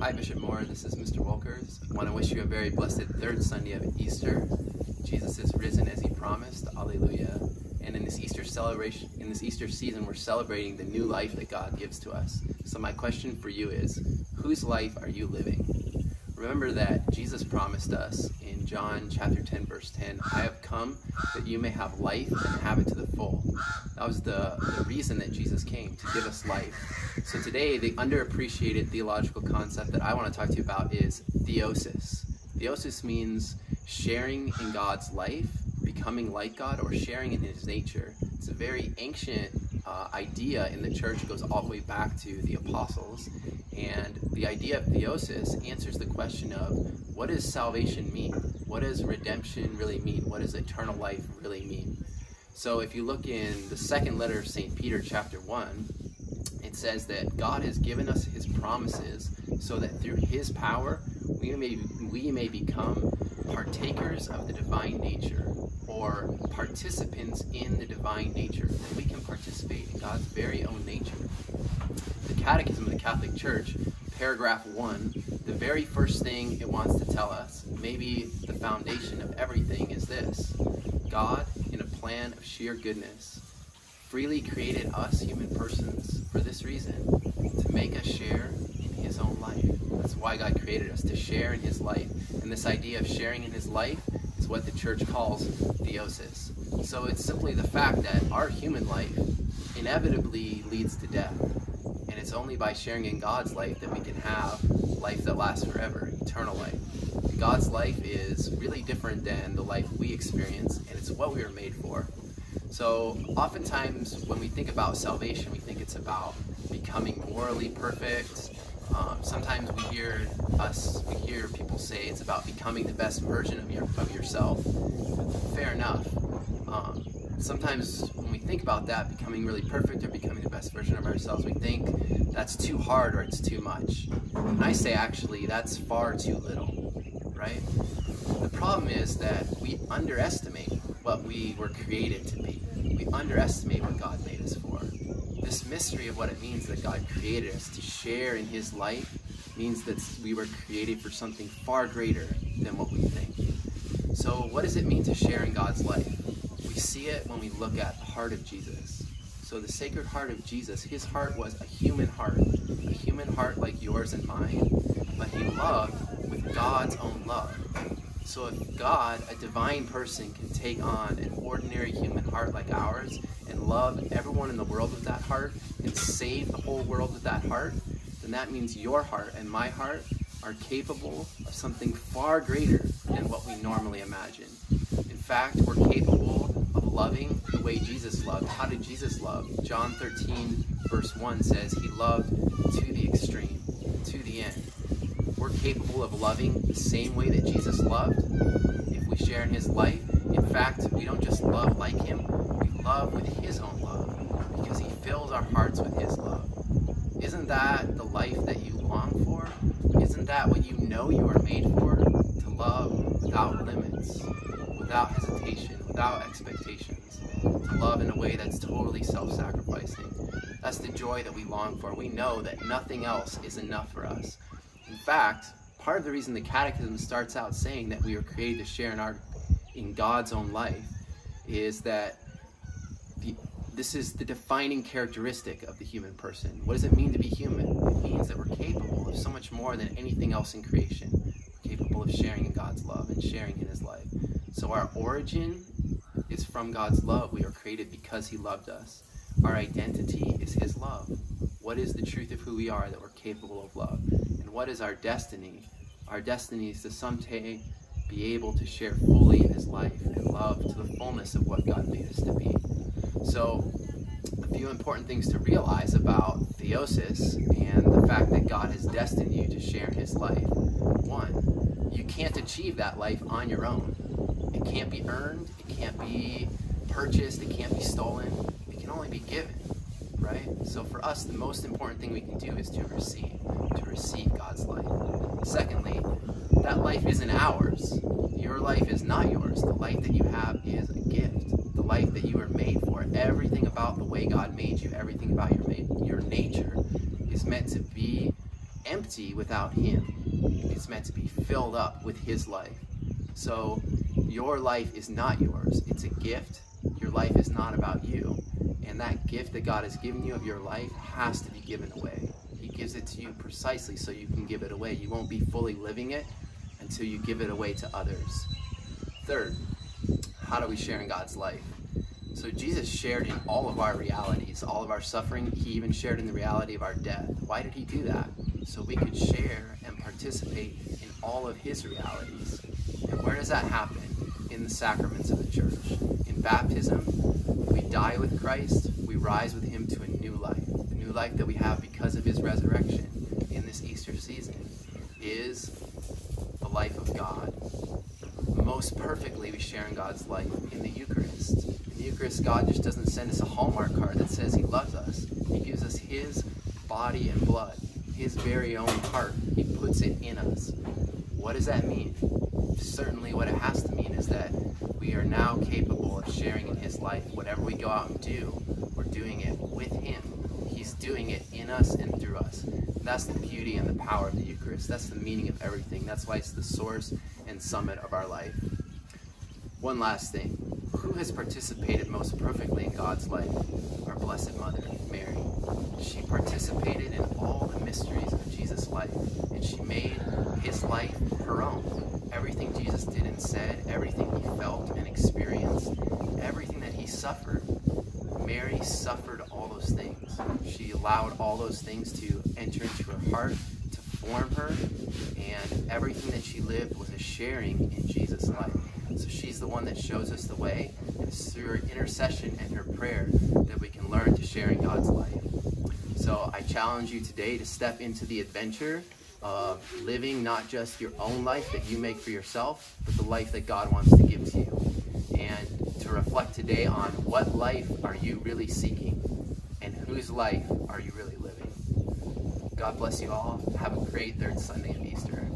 Hi, Bishop Moore. This is Mr. Woelkers. I want to wish you a very blessed third Sunday of Easter. Jesus is risen as he promised. Alleluia. And in this Easter celebration, in this Easter season, we're celebrating the new life that God gives to us. So my question for you is, whose life are you living? Remember that Jesus promised us in John chapter 10 verse 10, I have come that you may have life and have it to the full. That was the, the reason that Jesus came, to give us life. So today, the underappreciated theological concept that I want to talk to you about is theosis. Theosis means sharing in God's life, becoming like God, or sharing in his nature. It's a very ancient uh, idea in the church. Goes all the way back to the apostles. And the idea of theosis answers the question of what does salvation mean? What does redemption really mean? What does eternal life really mean? So if you look in the second letter of St. Peter, chapter 1, it says that God has given us his promises so that through his power we may, we may become partakers of the divine nature or participants in the divine nature, that we can participate in God's very own nature. The Catechism of the Catholic Church, paragraph 1, the very first thing it wants to tell us, maybe the foundation of everything, is this God, in a plan of sheer goodness, freely created us human persons for this reason to make us share in his own life. That's why God created us, to share in his life. And this idea of sharing in his life what the church calls theosis. So it's simply the fact that our human life inevitably leads to death. And it's only by sharing in God's life that we can have life that lasts forever, eternal life. God's life is really different than the life we experience, and it's what we were made for. So, oftentimes when we think about salvation, we think it's about becoming morally perfect. Um, sometimes we hear us, we hear people say it's about becoming the best version of, your, of yourself. Fair enough. Um, sometimes when we think about that, becoming really perfect or becoming the best version of ourselves, we think that's too hard or it's too much. And I say actually that's far too little, right? The problem is that we underestimate what we were created to be. We underestimate what God made us for. This mystery of what it means that God created us to share in His life means that we were created for something far greater than what we think. So, what does it mean to share in God's life? We see it when we look at the heart of Jesus. So, the Sacred Heart of Jesus, His heart was a human heart, a human heart like yours and mine, but He loved with God's own love. So if God, a divine person, can take on an ordinary human heart like ours and love everyone in the world with that heart and save the whole world with that heart, then that means your heart and my heart are capable of something far greater than what we normally imagine. In fact, we're capable of loving the way Jesus loved. How did Jesus love? John 13, verse 1 says, He loved to the extreme, to the end we're capable of loving the same way that Jesus loved if we share in his life. In fact, we don't just love like him, we love with his own love because he fills our hearts with his love. Isn't that the life that you long for? Isn't that what you know you are made for? To love without limits, without hesitation, without expectations. To love in a way that's totally self sacrificing. That's the joy that we long for. We know that nothing else is enough for us. In fact, part of the reason the Catechism starts out saying that we were created to share in our in God's own life is that the, this is the defining characteristic of the human person. What does it mean to be human? It means that we're capable of so much more than anything else in creation. We're capable of sharing in God's love and sharing in His life. So our origin is from God's love. We are created because He loved us. Our identity is His love. What is the truth of who we are that we're capable of love? And what is our destiny? Our destiny is to someday be able to share fully in His life and love to the fullness of what God made us to be. So, a few important things to realize about theosis and the fact that God has destined you to share His life. One, you can't achieve that life on your own. It can't be earned, it can't be purchased, it can't be stolen, it can only be given right? So for us, the most important thing we can do is to receive, to receive God's life. Secondly, that life isn't ours. Your life is not yours. The life that you have is a gift. The life that you are made for. Everything about the way God made you, everything about your your nature is meant to be empty without Him. It's meant to be filled up with His life. So your life is not yours, it's a gift. Your life is not about you. And that gift that God has given you of your life has to be given away. He gives it to you precisely so you can give it away. You won't be fully living it until you give it away to others. Third, how do we share in God's life? So Jesus shared in all of our realities, all of our suffering. He even shared in the reality of our death. Why did he do that? So we could share and participate in all of his realities. And where does that happen? In the sacraments of the church. In baptism, we die with Christ, we rise with him to a new life. The new life that we have because of his resurrection in this Easter season is the life of God. Most perfectly, we share in God's life in the Eucharist. In the Eucharist, God just doesn't send us a Hallmark card that says He loves us. He gives us His body and blood, His very own heart. He puts it in us. What does that mean? Certainly, what it has to mean is that we are now capable of sharing in His life. Whatever we go out and do, we're doing it with Him. He's doing it in us and through us. That's the beauty and the power of the Eucharist. That's the meaning of everything. That's why it's the source and summit of our life. One last thing. Who has participated most perfectly in God's life? Our Blessed Mother, Mary. She participated in all the mysteries of Jesus' life, and she made his life her own. Everything Jesus did and said, everything he felt and experienced, everything that he suffered, Mary suffered all those things. She allowed all those things to enter into her heart, to form her, and everything that she lived was a sharing in Jesus' life. So she's the one that shows us the way, and it's through her intercession and her prayer that we can learn to share in God's life. So I challenge you today to step into the adventure of living not just your own life that you make for yourself, but the life that God wants to give to you. And to reflect today on what life are you really seeking and whose life are you really living. God bless you all. Have a great third Sunday of Easter.